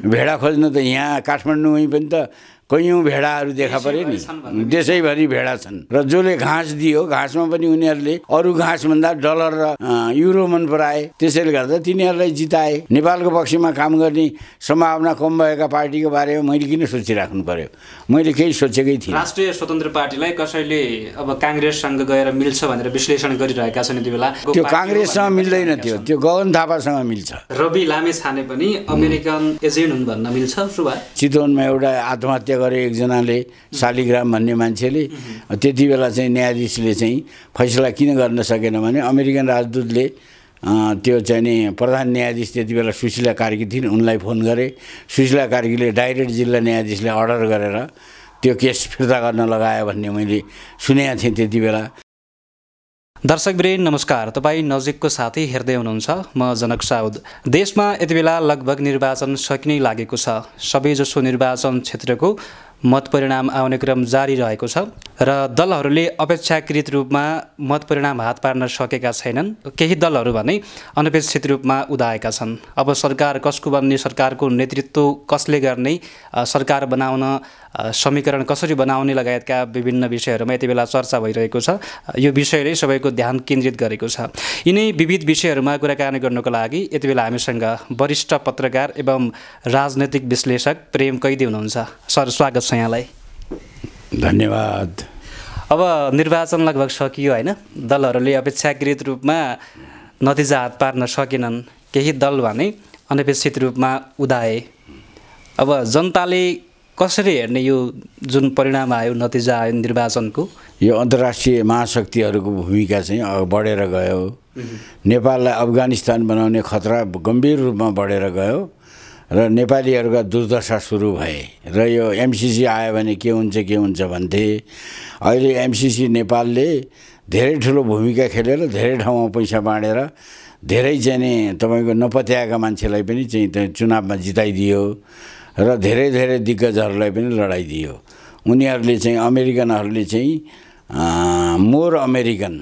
भेडा खोज्न त यहाँ काठमाडौँमै पनि त कैयौँ भेडाहरू देखा पर्यो नि। देशैभरि भेडा छन्। र जसले घाँस दियो घाँसमा पनि उनीहरूले अरू घाँसभन्दा डलर र युरो मन पराए। त्यसैले गर्दा तिनीहरूलाई जिताए। नेपालको पक्षमा काम गर्ने सम्भावना कम भएका पार्टीको बारेमा मैले किन सोचिराख्नु पर्यो? मैले केही सोचेकै थिएँ राष्ट्रिय स्वतन्त्र पार्टीलाई कसैले अब काङ्ग्रेससँग गएर मिल्छ भनेर विश्लेषण गरिरहेका छन् यति बेला। त्यो काङ्ग्रेससँग मिल्दैन त्यो। त्यो गगन थापासँग मिल्छ। रवि लामे छाने पनि अमेरिकन एजेन्ट हुन् भन्न मिल्छ चितवनमा एउटा आत्महत्या गरे एकजनाले शालिग्राम भन्ने मान्छेले। त्यति बेला चाहिँ न्यायाधीशले चाहिँ फैसला किन गर्न सकेन भने अमेरिकन राजदूतले त्यो चाहिँ नि प्रधान न्यायाधीश त्यति बेला सुशीला कार्की थिइन् उनलाई फोन गरे। सुशीला कार्कीले डाइरेक्ट जिल्ला न्यायाधीशले अर्डर गरेर त्यो केस फिर्ता गर्न लगायो भन्ने मैले सुनेको थिएँ त्यति बेला। दर्शक ब्रेन नमस्कार। तपाईँ नजिकको साथी हेर्दै हुनुहुन्छ। म जनक साउद। देशमा यति बेला लगभग निर्वाचन सकिनै लागेको छ। सबैजसो निर्वाचन क्षेत्रको मत परिणाम आउने क्रम जारी रहेको छ र दलहरूले अपेक्षाकृत रूपमा मत परिणाम हात पार्न सकेका छैनन्। केही दलहरू भने अनपेक्षित रूपमा उदाएका छन्। अब सरकार कसको बन्ने सरकारको नेतृत्व कसले गर्ने सरकार बनाउन समीकरण कसरी बनाउने लगायतका विभिन्न विषयहरूमा यति बेला चर्चा भइरहेको छ। यो विषयले सबैको ध्यान केन्द्रित गरेको छ। यिनै विविध विषयहरूमा कुराकानी गर्नको लागि यति बेला हामीसँग वरिष्ठ पत्रकार एवं राजनैतिक विश्लेषक प्रेम कैदी हुनुहुन्छ। सर स्वागत छ यहाँलाई धन्यवाद। अब निर्वाचन लगभग सकियो होइन। दलहरूले अपेक्षाकृत रूपमा नतिजा हात पार्न सकेनन्। केही दल भने अनपेक्षित रूपमा उदाए। अब जनताले कसरी हेर्ने यो जुन परिणाम आयो नतिजा आयो निर्वाचनको? यो अन्तर्राष्ट्रिय महाशक्तिहरूको भूमिका चाहिँ बढेर गयो। नेपाललाई अफगानिस्तान बनाउने खतरा गम्भीर रूपमा बढेर गयो। र नेपालीहरूका दुर्दशा सुरु भए र यो एमसिसी आयो भने के हुन्छ के हुन्छ भन्थे अहिले एमसिसी नेपालले धेरै ठुलो भूमिका खेलेर धेरै ठाउँमा पैसा बाँडेर धेरै चाहिँ नि तपाईँको नपत्याएका मान्छेलाई पनि चाहिँ त्यो चुनावमा जिताइदियो र धेरै धेरै दिग्गजहरूलाई पनि लडाइदियो उनीहरूले चाहिँ अमेरिकनहरूले चाहिँ मोर अमेरिकन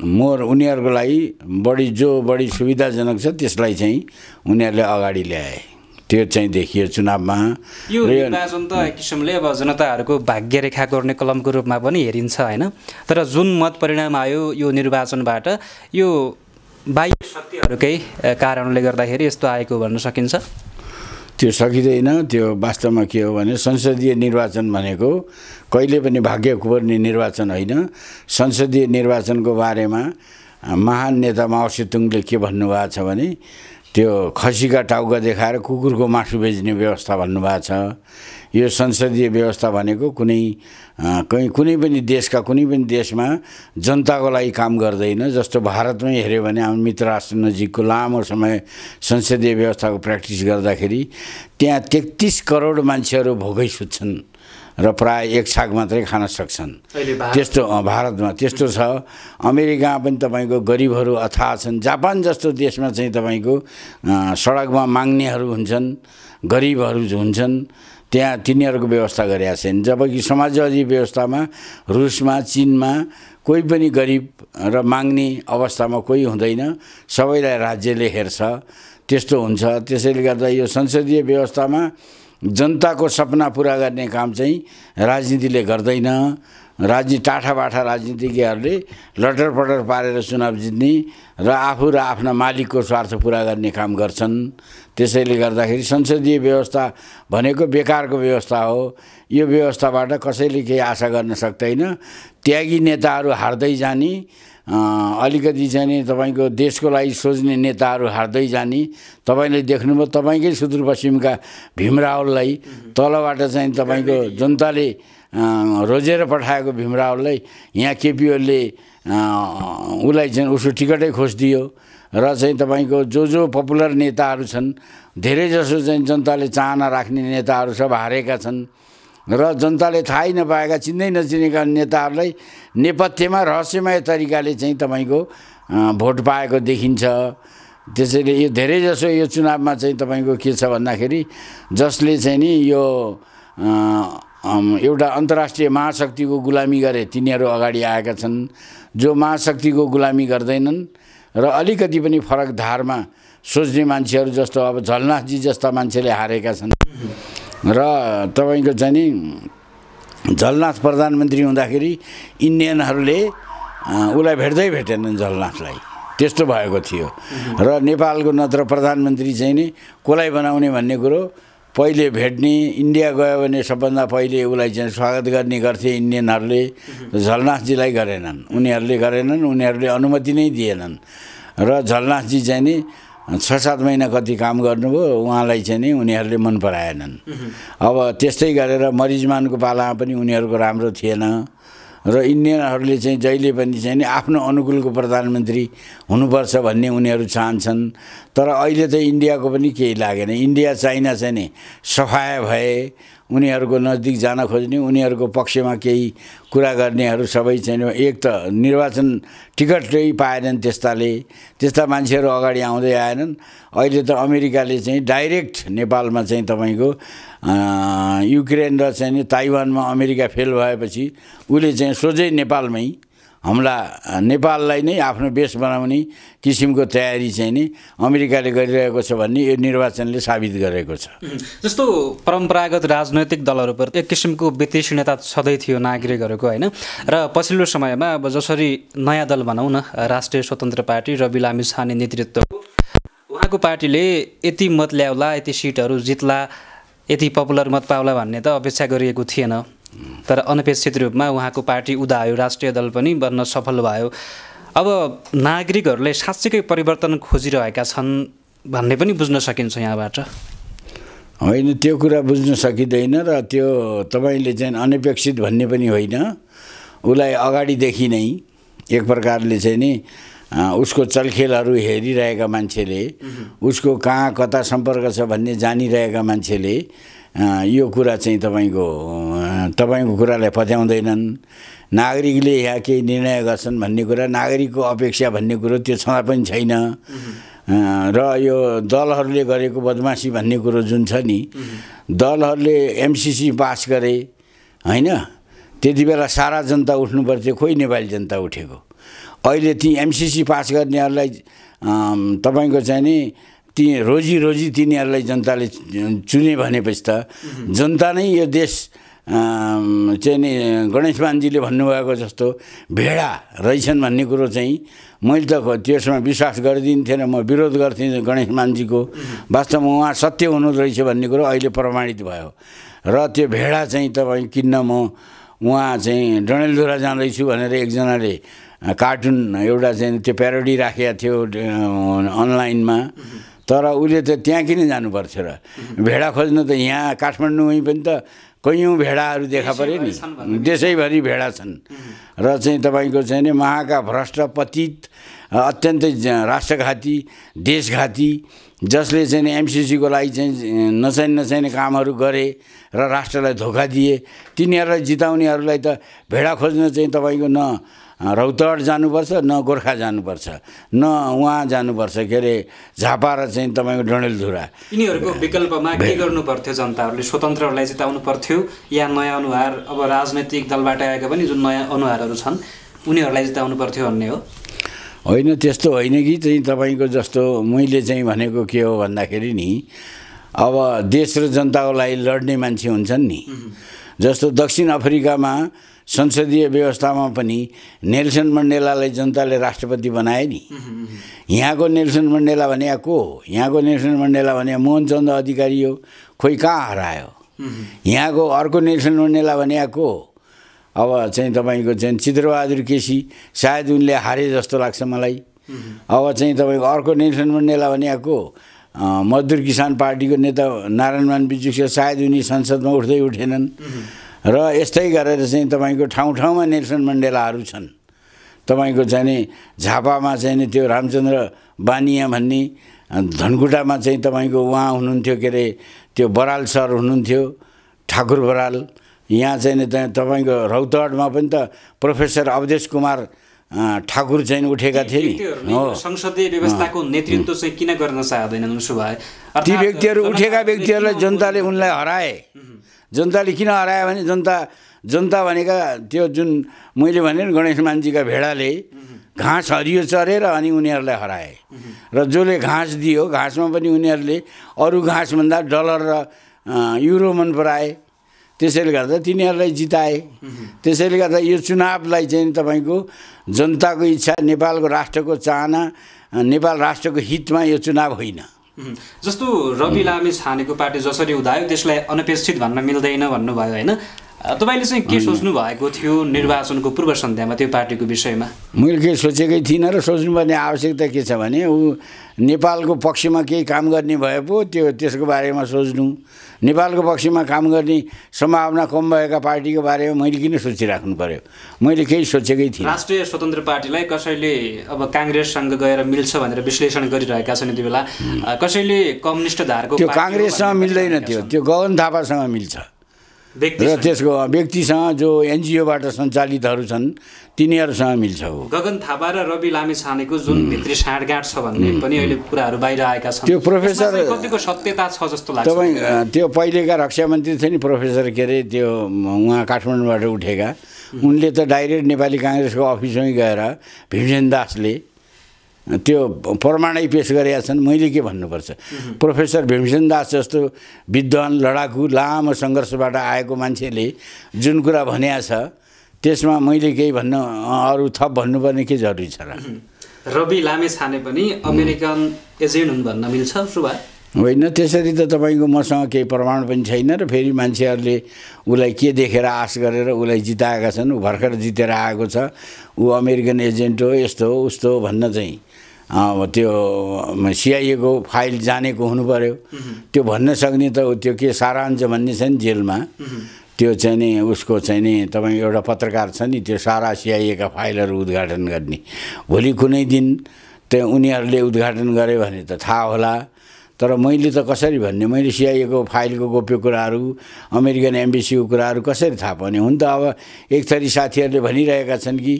मोर उनीहरूको लागि बढी जो बढी सुविधाजनक छ त्यसलाई चाहिँ उनीहरूले अगाडि ल्याए। त्यो चाहिँ देखियो चुनावमा। यो निर्वाचन त एक किसिमले अब जनताहरूको भाग्य रेखा गर्ने कलमको रूपमा पनि हेरिन्छ होइन? तर जुन मत परिणाम आयो यो निर्वाचनबाट यो बाह्य शक्तिहरूकै कारणले गर्दाखेरि यस्तो आएको भन्न सकिन्छ? त्यो सकिँदैन त्यो वास्तवमा के हो भने संसदीय निर्वाचन भनेको कहिले पनि भाग्य कुपर्ने निर्वाचन होइन। संसदीय निर्वाचनको बारेमा महान नेता माओ सेतुङले के भन्नुभएको छ भने त्यो खसीका टाउका देखाएर कुकुरको मासु बेच्ने व्यवस्था भन्नुभएको छ। यो संसदीय व्यवस्था भनेको कुनै कहीँ कुनै पनि देशका कुनै पनि देशमा जनताको लागि काम गर्दैन। जस्तो भारतमै हेऱ्यो भने हाम्रो मित्र राष्ट्र नजिकको लामो समय संसदीय व्यवस्थाको प्र्याक्टिस गर्दाखेरि त्यहाँ तेत्तिस करोड मान्छेहरू भोकै सुत्छन् र प्राय एक छाक मात्रै खान सक्छन्। त्यस्तो भारतमा त्यस्तो छ। अमेरिकामा पनि तपाईँको गरिबहरू अथाह छन्। जापान जस्तो देशमा चाहिँ तपाईँको सडकमा माग्नेहरू हुन्छन् गरिबहरू हुन्छन्। त्यहाँ तिनीहरूको व्यवस्था गरेका छैन। जबकि समाजवादी व्यवस्थामा रुसमा चिनमा कोही पनि गरिब र माग्ने अवस्थामा कोही हुँदैन। सबैलाई राज्यले हेर्छ। त्यस्तो हुन्छ। त्यसैले गर्दा यो संसदीय व्यवस्थामा जनताको सपना पुरा गर्ने काम चाहिँ राजनीतिले गर्दैन। राजनीति टाठाबाठा राजनीतिज्ञहरूले लटर पटर पारेर चुनाव जित्ने र आफू र आफ्ना मालिकको स्वार्थ पुरा गर्ने काम गर्छन्। त्यसैले गर्दाखेरि संसदीय व्यवस्था भनेको बेकारको व्यवस्था हो। यो व्यवस्थाबाट कसैले केही आशा गर्न सक्दैन। त्यागी नेताहरू हार्दै जाने अलिकति चाहिँ नि तपाईँको देशको लागि सोच्ने नेताहरू हार्दै जाने। तपाईँले देख्नुभयो तपाईँकै सुदूरपश्चिमका भीमरावललाई तलबाट चाहिँ तपाईँको जनताले रोजेर पठाएको भीमरावलाई यहाँ केपिओले उसलाई चाहिँ उसको टिकटै खोजिदियो र चाहिँ तपाईँको जो जो पपुलर नेताहरू छन् धेरैजसो चाहिँ जनताले चाहना राख्ने नेताहरू सब हारेका छन्। र जनताले थाहै नपाएका चिन्दै नचिनेका नेताहरूलाई नेपथ्यमा रहस्यमय तरिकाले चाहिँ तपाईँको भोट पाएको देखिन्छ। त्यसैले यो धेरैजसो यो चुनावमा चाहिँ तपाईँको के छ भन्दाखेरि जसले चाहिँ नि यो एउटा अन्तर्राष्ट्रिय महाशक्तिको गुलामी गरे तिनीहरू अगाडि आएका छन्। जो महाशक्तिको गुलामी गर्दैनन् र अलिकति पनि फरक धारमा सोच्ने मान्छेहरू जस्तो अब झलनाथजी जस्ता मान्छेले हारेका छन्। र तपाईँको चाहिँ झलनाथ प्रधानमन्त्री हुँदाखेरि इन्डियनहरूले उसलाई भेट्दै भेटेनन् झलनाथलाई त्यस्तो भएको थियो। र नेपालको नत्र प्रधानमन्त्री चाहिँ नि कसलाई बनाउने भन्ने कुरो पहिले भेट्ने इन्डिया गयो भने सबभन्दा पहिले उसलाई चाहिँ स्वागत गर्ने गर्थे इन्डियनहरूले। झलनाथजीलाई गरेनन्। उनीहरूले गरेनन् उनीहरूले अनुमति नै दिएनन्। र झलनाथजी चाहिँ नि छ सात महिना कति काम गर्नुभयो उहाँलाई चाहिँ नि उनीहरूले मन पराएनन्। अब त्यस्तै गरेर मरिजमानको पालामा पनि उनीहरूको राम्रो थिएन र इन्डियनहरूले चाहिँ जहिले पनि चाहिँ नि आफ्नो अनुकूलको प्रधानमन्त्री हुनुपर्छ भन्ने उनीहरू चाहन्छन्। तर अहिले त इन्डियाको पनि केही लागेन। इन्डिया चाइना चाहिँ नि सफाया भए उनीहरूको नजिक जान खोज्ने उनीहरूको पक्षमा केही कुरा गर्नेहरू सबै चाहिँ एक त निर्वाचन टिकटै पाएनन् त्यस्ताले त्यस्ता मान्छेहरू अगाडि आउँदै आएनन्। अहिले त अमेरिकाले चाहिँ डाइरेक्ट नेपालमा चाहिँ तपाईँको युक्रेन र चाहिँ ताइवानमा अमेरिका फेल भएपछि उसले चाहिँ सोझै नेपालमै हमला नेपाललाई नै आफ्नो बेस बनाउने किसिमको तयारी चाहिँ नि अमेरिकाले गरिरहेको छ भन्ने यो निर्वाचनले साबित गरेको छ। जस्तो परम्परागत राजनैतिक दलहरूप्रति एक किसिमको वित्तीयता छँदै थियो नागरिकहरूको होइन? र पछिल्लो समयमा अब जसरी नयाँ दल भनौँ न राष्ट्रिय स्वतन्त्र पार्टी रवि लामी छाने नेतृत्व उहाँको पार्टीले यति मत ल्याउला यति सिटहरू जित्ला यति पपुलर मत पाउला भन्ने त अपेक्षा गरिएको थिएन। तर अनपेक्षित रूपमा उहाँको पार्टी उदायो राष्ट्रिय दल पनि बन्न सफल भयो। अब नागरिकहरूले साँच्चीकै परिवर्तन खोजिरहेका छन् भन्ने पनि बुझ्न सकिन्छ यहाँबाट। होइन त्यो कुरा बुझ्न सकिँदैन र त्यो तपाईँले चाहिँ अनपेक्षित भन्ने पनि होइन। उसलाई अगाडिदेखि नै एक प्रकारले चाहिँ नि उसको चलखेलहरू हेरिरहेका मान्छेले उसको कहाँ कता सम्पर्क छ भन्ने जानिरहेका मान्छेले यो कुरा चाहिँ तपाईँको तपाईँको कुरालाई पत्याउँदैनन्। नागरिकले यहाँ केही निर्णय गर्छन् भन्ने कुरा नागरिकको अपेक्षा भन्ने कुरो त्यो छँदा पनि छैन। र यो दलहरूले गरेको बदमासी भन्ने कुरो जुन छ नि दलहरूले एमसिसी पास गरे होइन? त्यति बेला सारा जनता उठ्नु पर्थ्यो खोइ नेपाली जनता उठेको? अहिले ती एमसिसी पास गर्नेहरूलाई तपाईँको चाहिँ नि ती रोजी रोजी तिनीहरूलाई जनताले चुने भनेपछि त जनता नै यो देश चाहिँ नि गणेश मानजीले भन्नुभएको जस्तो भेडा रहेछन् भन्ने कुरो चाहिँ मैले त त्यसमा विश्वास गरिदिन्थेन। म विरोध गर्थेँ गणेश मानजीको। वास्तवमा उहाँ सत्य हुनु रहेछ भन्ने कुरो अहिले प्रमाणित भयो। र त्यो भेडा चाहिँ तपाईँ किन्न म उहाँ चाहिँ डडेलधुरा जाँदैछु भनेर एकजनाले कार्टुन एउटा चाहिँ त्यो प्यारोडी राखेको थियो अनलाइनमा। तर उसले त त्यहाँ किन जानु पर्थ्यो र। भेडा खोज्न त यहाँ काठमाडौँमै पनि त कैयौँ भेडाहरू देखा पऱ्यो नि देशैभरि भेडा छन्। र चाहिँ तपाईँको चाहिँ नि महाका भ्रष्ट पतित अत्यन्तै राष्ट्रघाती देशघाती जसले चाहिँ एमसिसीको लागि चाहिँ नचाहिने नचाहिने कामहरू गरे र राष्ट्रलाई धोका दिए तिनीहरूलाई जिताउनेहरूलाई त भेडा खोज्न चाहिँ तपाईँको न रौतहट जानुपर्छ न गोर्खा जानुपर्छ न उहाँ जानुपर्छ। के अरे झापा र चाहिँ तपाईँको डडेलधुरा यिनीहरूको विकल्पमा के गर्नु पर्थ्यो जनताहरूले? स्वतन्त्रहरूलाई जिताउनु पर्थ्यो या नयाँ अनुहार अब राजनैतिक दलबाट आएका पनि जुन नयाँ अनुहारहरू छन् उनीहरूलाई जिताउनु पर्थ्यो भन्ने हो। होइन त्यस्तो होइन कि चाहिँ तपाईँको जस्तो मैले चाहिँ भनेको के हो भन्दाखेरि नि अब देश र जनताको लागि लड्ने मान्छे हुन्छन् नि। जस्तो दक्षिण अफ्रिकामा संसदीय व्यवस्थामा पनि नेल्सन मण्डेलालाई जनताले राष्ट्रपति बनाए नि। यहाँको नेल्सन मण्डेला भने को हो? यहाँको नेल्सन मण्डेला भने मोहनचन्द अधिकारी हो। खोइ कहाँ हरायो? यहाँको अर्को नेल्सन मण्डेला भने को हो? अब चाहिँ तपाईँको चाहिँ चित्रबहादुर केसी सायद उनले हारे जस्तो लाग्छ मलाई। अब चाहिँ तपाईँको अर्को नेल्सन मण्डेला भने को मजदुर किसान पार्टीको नेता नारायणमान बिजुक सायद उनी संसदमा उठ्दै उठेनन्। र यस्तै गरेर चाहिँ तपाईँको ठाउँ ठाउँमा नेल्सन मण्डेलाहरू छन्। तपाईँको चाहिँ नि झापामा चाहिँ नि त्यो रामचन्द्र बानिया भन्ने धनकुटामा चाहिँ तपाईँको उहाँ हुनुहुन्थ्यो के अरे त्यो बराल सर हुनुहुन्थ्यो ठाकुर बराल। यहाँ चाहिँ नि तपाईँको रौतहटमा पनि त प्रोफेसर अवधेश कुमार ठाकुर चाहिँ उठेका थिए नि। हो। संसदीय व्यवस्थाको नेतृत्व चाहिँ किन गर्न चाहँदैनन् उसो भए ती व्यक्तिहरू उठेका व्यक्तिहरूलाई जनताले उनलाई हराए। जनताले किन हरायो भने जनता जनता भनेका त्यो जुन मैले भने गणेश मान्जीका भेडाले घाँस हरियो चरेर अनि उनीहरूलाई हराए। र जसले घाँस दियो घाँसमा पनि उनीहरूले अरू घाँसभन्दा डलर र युरो मन पराए। त्यसैले गर्दा तिनीहरूलाई जिताए। त्यसैले गर्दा यो चुनावलाई चाहिँ तपाईँको जनताको इच्छा नेपालको राष्ट्रको चाहना नेपाल राष्ट्रको हितमा यो चुनाव होइन। जस्तो रवि लामी छानेको पार्टी जसरी उदायो त्यसलाई अनपेक्षित भन्न मिल्दैन भन्नुभयो होइन? तपाईँले चाहिँ के सोच्नु भएको थियो निर्वाचनको पूर्व सन्ध्यामा त्यो पार्टीको विषयमा? मैले केही सोचेकै थिइनँ र सोच्नुपर्ने आवश्यकता के छ भने ऊ नेपालको पक्षमा केही काम गर्ने भए पो त्यो त्यसको बारेमा सोच्नु। नेपालको पक्षमा काम गर्ने सम्भावना कम भएका पार्टीको बारेमा मैले किन सोचिराख्नु पर्यो? मैले केही सोचेकै थिइनँ। राष्ट्रिय स्वतन्त्र पार्टीलाई कसैले अब काङ्ग्रेससँग गएर मिल्छ भनेर विश्लेषण गरिरहेका छन् यति बेला कसैले कम्युनिस्ट धारको त्यो काङ्ग्रेससँग मिल्दैन भनिरहेका त्यो। त्यो गगन थापासँग मिल्छ। र त्यसको व्यक्तिसँग जो एनजिओबाट सञ्चालितहरू छन् तिनीहरूसँग मिल्छ हो। गगन थापा र रवि लामी छानेको जुन भित्री साँडगाँठ छ भन्ने पनि अहिले कुराहरू बाहिर आएका छन्। त्यो प्रोफेसर- कतिको सत्यता छ जस्तो लाग्छ? तपाईँ त्यो पहिलेका रक्षा मन्त्री थिए नि प्रोफेसर के अरे त्यो उहाँ काठमाडौँबाट उठेका। उनले त डाइरेक्ट नेपाली काङ्ग्रेसको अफिसमै गएर भीमसेन दासले त्यो प्रमाणै पेस गरेका छन्। मैले के भन्नुपर्छ? प्रोफेसर भीमसेन दास जस्तो विद्वान लडाकु लामो सङ्घर्षबाट आएको मान्छेले जुन कुरा भनेको छ त्यसमा मैले केही भन्न अरू थप भन्नुपर्ने के जरुरी छ र? रवि लामे छाने पनि अमेरिकन एजेन्ट हुन् भन्न मिल्छ सुभा होइन त्यसरी त तपाईँको मसँग केही प्रमाण पनि छैन र फेरि मान्छेहरूले उसलाई के देखेर आश गरेर उसलाई जिताएका छन् ऊ भर्खर जितेर आएको छ ऊ अमेरिकन एजेन्ट हो यस्तो हो उस्तो हो भन्न चाहिँ। त्यो सिआइएको फाइल जानेको हुनु पऱ्यो त्यो भन्न सक्ने त त्यो के सारांश भन्ने छ नि जेलमा। त्यो चाहिँ नि उसको चाहिँ नि तपाईँ एउटा पत्रकार छ नि त्यो सारा सिआइएका फाइलहरू उद्घाटन गर्ने। भोलि कुनै दिन त्यो उनीहरूले उद्घाटन गऱ्यो भने त थाहा होला। तर मैले त कसरी भन्ने मैले सिआइएको फाइलको गोप्य कुराहरू अमेरिकन एम्बेसीको कुराहरू कसरी थाहा पाउने? हुन त अब एक थरी साथीहरूले भनिरहेका छन् कि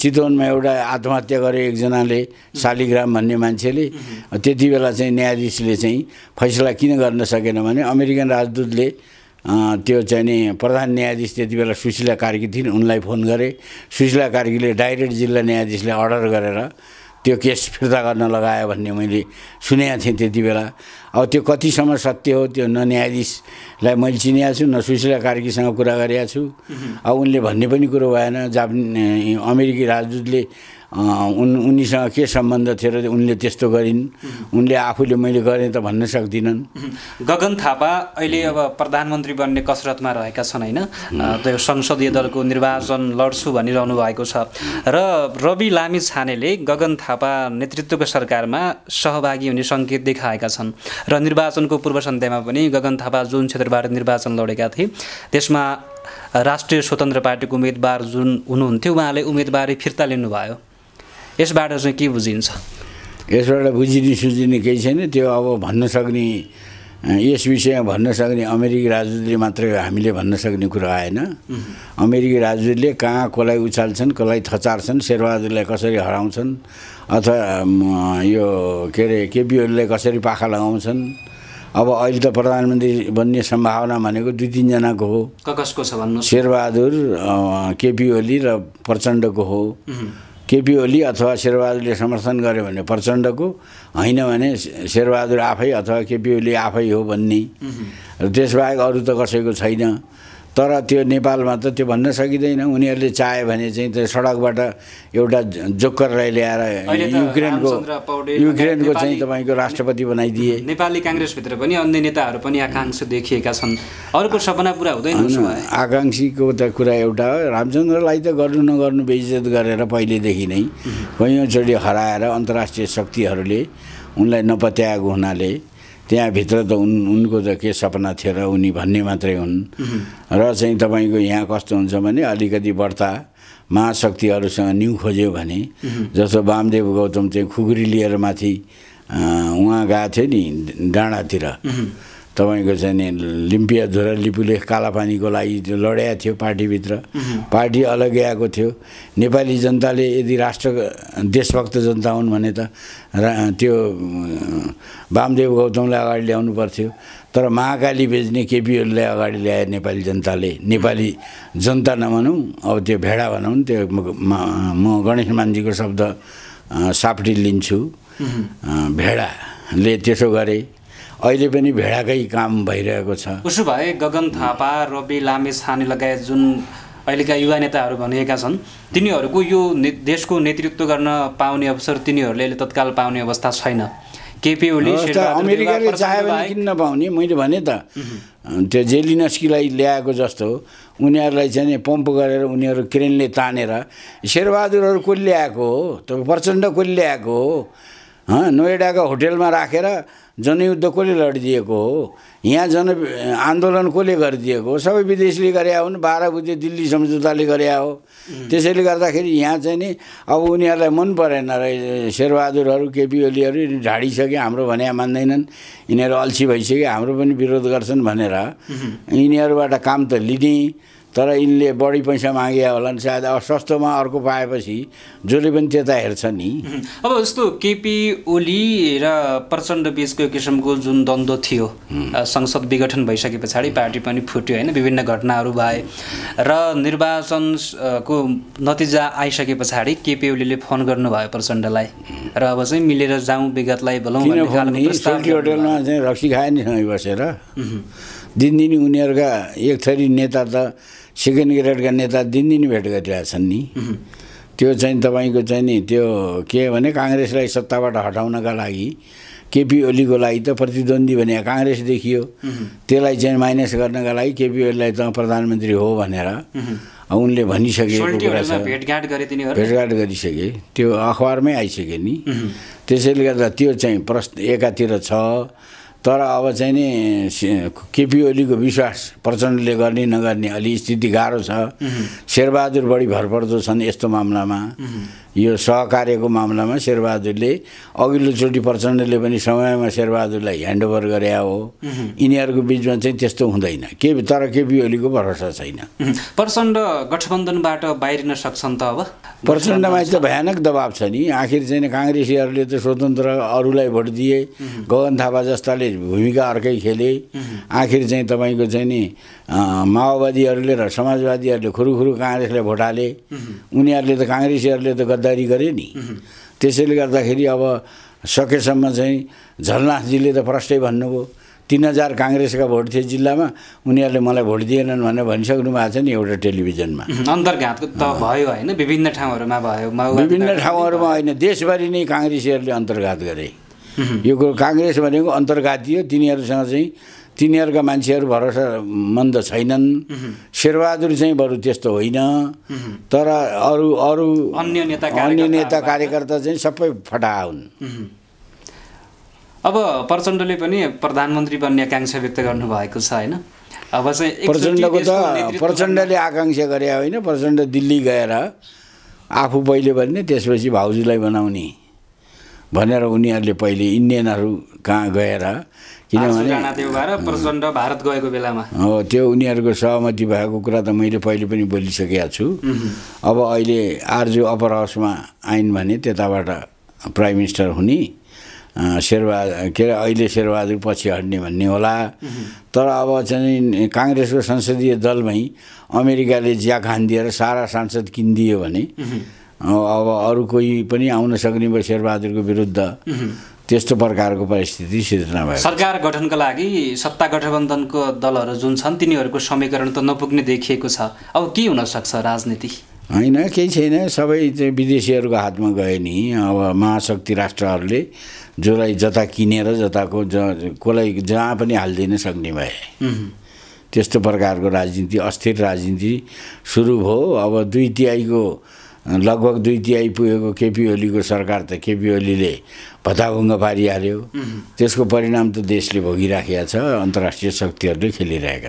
चितवनमा एउटा आत्महत्या गरे एकजनाले शालिग्राम भन्ने मान्छेले। त्यति बेला चाहिँ न्यायाधीशले चाहिँ फैसला किन गर्न सकेन भने अमेरिकन राजदूतले त्यो चाहिँ नि प्रधान न्यायाधीश त्यति बेला सुशीला कार्की थिइन् उनलाई फोन गरे। सुशीला कार्कीले डाइरेक्ट जिल्ला न्यायाधीशले अर्डर गरेर त्यो केस फिर्ता गर्न लगायो भन्ने मैले सुनेको थिएँ त्यति बेला। अब त्यो कतिसम्म सत्य हो त्यो न न्यायाधीशलाई मैले चिनेको छु न सुशीला कार्कीसँग कुरा गरेको छु। अब उनले भन्ने पनि कुरो भएन। जापान अमेरिकी राजदूतले उन उनीसँग के सम्बन्ध थियो र उनले त्यस्तो गरिन्? उनले आफूले मैले गरेँ त भन्न सक्दिनन्। गगन थापा अहिले अब प्रधानमन्त्री बन्ने कसरतमा रहेका छन् होइन? त्यो संसदीय दलको निर्वाचन लड्छु भनिरहनु भएको छ। र रवि लामी छानेले गगन थापा नेतृत्वको सरकारमा सहभागी हुने सङ्केत देखाएका छन्। र निर्वाचनको पूर्व सन्ध्यामा पनि गगन थापा जुन क्षेत्रबाट निर्वाचन लडेका थिए त्यसमा राष्ट्रिय स्वतन्त्र पार्टीको उम्मेदवार जुन हुनुहुन्थ्यो उहाँले उम्मेदवारी फिर्ता लिनुभयो। यसबाट चाहिँ के बुझिन्छ? यसबाट बुझिने सुझिने केही छैन। त्यो अब भन्न सक्ने यस विषयमा भन्न सक्ने अमेरिकी राजदूतले मात्रै हामीले भन्न सक्ने कुरा आएन। अमेरिकी राजदूतले कहाँ कसलाई उचाल्छन् कसलाई थचार्छन् शेरबहादुरलाई कसरी हराउँछन् अथवा यो के अरे केपी ओलीलाई कसरी पाखा लगाउँछन्। अब अहिले त प्रधानमन्त्री बन्ने सम्भावना भनेको दुई तिनजनाको हो। ककसको छ भन्नुहोस्? शेरबहादुर केपी ओली र प्रचण्डको हो। केपी ओली अथवा शेरबहादुरले समर्थन गर्यो भने प्रचण्डको होइन भने शेरबहादुर आफै अथवा केपी ओली आफै हो भन्ने। र त्यसबाहेक अरू त कसैको छैन। तर त्यो नेपालमा त त्यो भन्न सकिँदैन। उनीहरूले चाह्यो भने चाहिँ त्यो सडकबाट एउटा जोक्करलाई ल्याएर युक्रेनको युक्रेनको चाहिँ तपाईँको राष्ट्रपति बनाइदिए। नेपाली काङ्ग्रेसभित्र पनि अन्य नेताहरू पनि आकाङ्क्षा देखिएका छन्। अरूको सपना पुरा हुँदैन आकाङ्क्षीको त कुरा एउटा हो। रामचन्द्रलाई त गर्नु नगर्नु बेइज्जत गरेर पहिलेदेखि नै कैयौँचोटि हराएर अन्तर्राष्ट्रिय शक्तिहरूले उनलाई नपत्याएको हुनाले त्यहाँभित्र त उन उनको त के सपना थियो र उनी भन्ने मात्रै हुन्। र चाहिँ तपाईँको यहाँ कस्तो हुन्छ भने अलिकति बढ्ता महाशक्तिहरूसँग न्यु खोज्यो भने जस्तो वामदेव गौतम चाहिँ खुकुरी लिएर माथि उहाँ गएको थियो नि डाँडातिर। तपाईँको चाहिँ नि लिम्पिया धुरा लिपुले कालापानीको लागि त्यो लड्या थियो पार्टीभित्र। पार्टी अलग्गै आएको थियो। नेपाली जनताले यदि राष्ट्र देशभक्त जनता हुन् भने त त्यो वामदेव गौतमलाई अगाडि ल्याउनु पर्थ्यो। तर महाकाली बेच्ने केपी ओलीलाई अगाडि ल्याए नेपाली जनताले। नेपाली जनता नभनौँ अब त्यो भेडा भनौँ त्यो म- गणेश मान्जीको शब्द सापटी लिन्छु। भेडाले त्यसो गरे अहिले पनि भेडाकै काम भइरहेको छ। उसो भए गगन थापा रवि लामे छाने लगायत जुन अहिलेका युवा नेताहरू भनिएका छन् तिनीहरूको यो ने देशको नेतृत्व गर्न पाउने अवसर तिनीहरूले अहिले तत्काल पाउने अवस्था छैन। केपी ओली अमेरिकाले चाह्यो भने बाहेक किन नपाउने मैले भने त त्यो जेलिनस्कीलाई ल्याएको जस्तो उनीहरूलाई चाहिँ नि पम्प गरेर उनीहरू क्रेनले तानेर शेरबहादुरहरू कसले ल्याएको हो? त प्रचण्ड कसले ल्याएको हँ नोएडाको होटेलमा राखेर जनयुद्ध कसले लडिदिएको हो? यहाँ जन आन्दोलन कसले गरिदिएको हो? सबै विदेशीले गरे हुन् बाह्र बुझे दिल्ली सम्झौताले गरे हो। त्यसैले गर्दाखेरि यहाँ चाहिँ नि अब उनीहरूलाई मन परेन र शेरबहादुरहरू केपी ओलीहरू यिनी ढाडिसके हाम्रो भने मान्दैनन्। यिनीहरू अल्छी भइसक्यो हाम्रो पनि विरोध गर्छन् भनेर। यिनीहरूबाट काम त लिने। तर यिनले बढी पैसा मागे होलान् सायद अब सस्तोमा अर्को पाएपछि जसले पनि त्यता हेर्छ नि। अब जस्तो केपी ओली र प्रचण्ड बिचको किसिमको जुन द्वन्द्व थियो संसद विघटन भइसके पछाडि पार्टी पनि फुट्यो होइन विभिन्न घटनाहरू भए। र निर्वाचन अ, को नतिजा आइसके पछाडि केपी ओलीले फोन गर्नुभयो प्रचण्डलाई। र अब चाहिँ मिलेर जाउँ विगतलाई भने सोल्टी होटेलमा चाहिँ रक्सी खाए नि सँगै बसेर। दिनदिनी उनीहरूका एक थरी नेता त सेकेन्ड ग्रेडका नेता दिनदिनी भेट गरिरहेछन् नि। त्यो चाहिँ तपाईँको चाहिँ नि त्यो के भने काङ्ग्रेसलाई सत्ताबाट हटाउनका लागि केपी ओलीको लागि त प्रतिद्वन्दी भने काङ्ग्रेस देखियो। त्यसलाई चाहिँ माइनस गर्नका लागि केपी ओलीलाई त प्रधानमन्त्री हो भनेर उनले भनिसकेको कुरा छ। भेटघाट भेटघाट गरिसके। त्यो अखबारमै आइसक्यो नि। त्यसैले गर्दा त्यो चाहिँ प्रश्न एकातिर छ। तर अब चाहिँ नि केपी ओलीको विश्वास प्रचण्डले गर्ने नगर्ने अलि स्थिति गाह्रो छ। शेरबहादुर बढी भरपर्दो छन् यस्तो मामलामा। यो सहकार्यको मामलामा शेरबहादुरले अघिल्लोचोटि प्रचण्डले पनि समयमा शेरबहादुरलाई ह्यान्डओभर गरे हो। यिनीहरूको बिचमा चाहिँ त्यस्तो हुँदैन। के तर केपी ओलीको भरोसा छैन। प्रचण्ड गठबन्धनबाट बाहिरिन सक्छन् त अब। प्रचण्डमाथि त भयानक दबाब छ नि। आखिर चाहिँ काङ्ग्रेसीहरूले त स्वतन्त्र अरूलाई भोट दिए। गगन थापा जस्ताले भूमिका अर्कै खेले। आखिर चाहिँ तपाईँको चाहिँ नि माओवादीहरूले र समाजवादीहरूले खुरुखुरु काङ्ग्रेसलाई भोट हाले। उनीहरूले त काङ्ग्रेसीहरूले त गद्दारी गरे नि। त्यसैले गर्दाखेरि अब सकेसम्म चाहिँ झलनाथजीले त प्रष्टै भन्नुभयो। तिन हजार काङ्ग्रेसका भोट थिए जिल्लामा उनीहरूले मलाई भोट दिएनन् भनेर भनिसक्नु भएको छ नि एउटा टेलिभिजनमा। उम्, अन्तर्घात त भयो होइन विभिन्न ठाउँहरूमा भयो विभिन्न ठाउँहरूमा होइन देशभरि नै काङ्ग्रेसीहरूले अन्तर्घात गरे। यो कुरो काङ्ग्रेस भनेको अन्तर्घातीय तिनीहरूसँग चाहिँ तिनीहरूका मान्छेहरू भरोसा मन्द छैनन्। शेरबहादुर चाहिँ बरु त्यस्तो होइन। तर अरू अरू अन्य नेता अन्य नेता कार्यकर्ता चाहिँ सबै फटा हुन्। अब प्रचण्डले पनि प्रधानमन्त्री बन्ने आकाङ्क्षा व्यक्त गर्नुभएको छ होइन? अब चाहिँ प्रचण्डको त प्रचण्डले आकाङ्क्षा गरे होइन। प्रचण्ड दिल्ली गएर आफू पहिले बन्ने त्यसपछि भाउजूलाई बनाउने भनेर उनीहरूले पहिले इन्डियनहरू कहाँ गएर किनभने भारत गएको बेलामा। हो त्यो उनीहरूको सहमति भएको कुरा त मैले पहिले पनि बोलिसकेको छु। अब अहिले आरजु अप्पर हाउसमा आइन् भने त्यताबाट प्राइम मिनिस्टर हुने शेरबहादुर के अरे अहिले शेरबहादुर पछि हट्ने भन्ने होला। तर अब चाहिँ काङ्ग्रेसको संसदीय दलमै अमेरिकाले ज्या खान दिएर सारा सांसद किनिदियो भने अब अरू कोही पनि आउन सक्ने भयो शेरबहादुरको विरुद्ध। त्यस्तो प्रकारको परिस्थिति सिर्जना भयो। सरकार गठनका लागि सत्ता गठबन्धनको दलहरू जुन छन् तिनीहरूको समीकरण त नपुग्ने देखिएको छ। अब के हुनसक्छ राजनीति? होइन केही छैन। सबै चाहिँ विदेशीहरूको हातमा गए नि। अब महाशक्ति राष्ट्रहरूले जसलाई जता किनेर जताको ज कसलाई जहाँ पनि हालिदिन सक्ने भए। त्यस्तो प्रकारको राजनीति अस्थिर राजनीति सुरु भयो। अब दुई तिहाईको लगभग दुई तिहाई पुगेको केपी ओलीको सरकार त केपी ओलीले भत्ताभुङ्ग पारिहाल्यो। त्यसको परिणाम त देशले भोगिराखेका छ अन्तर्राष्ट्रिय शक्तिहरूले खेलिरहेका